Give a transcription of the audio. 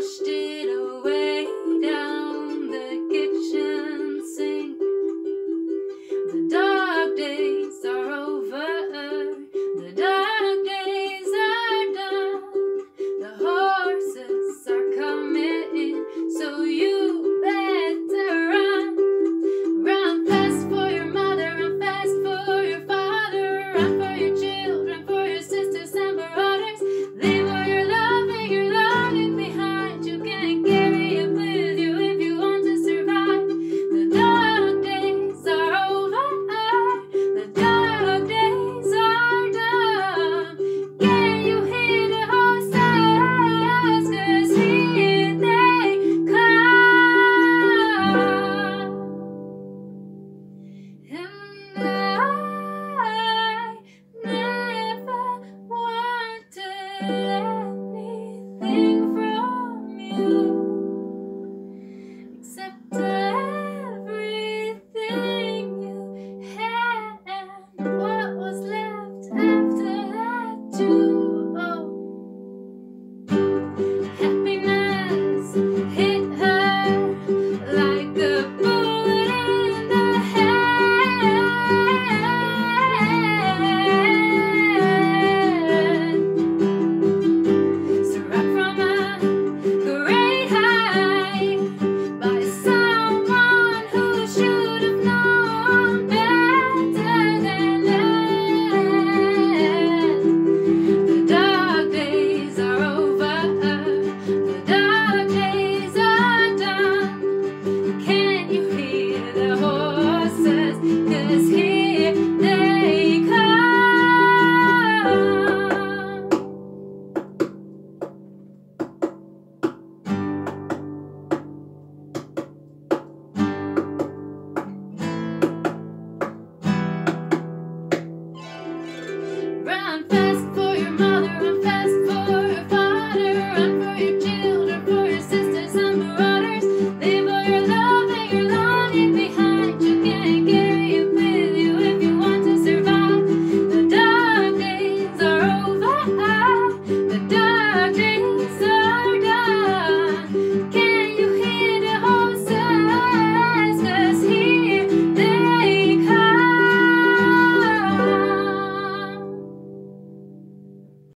washed it. Confess.